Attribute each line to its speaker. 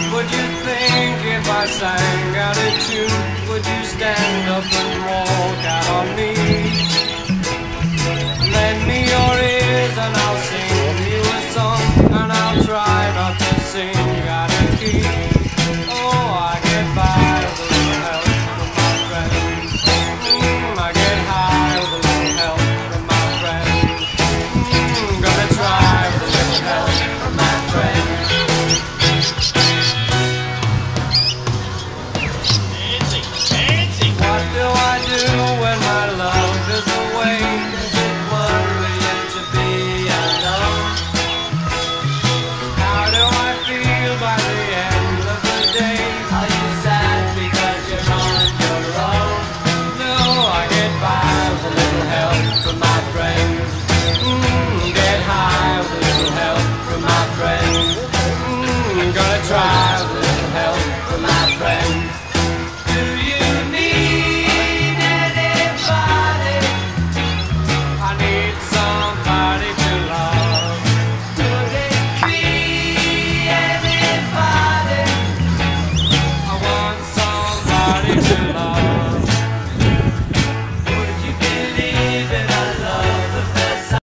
Speaker 1: What would you think if I sang out of tune? Would you stand up and walk out on me? Lend me your ears and I'll sing you a song And I'll try not to sing out of key my friends.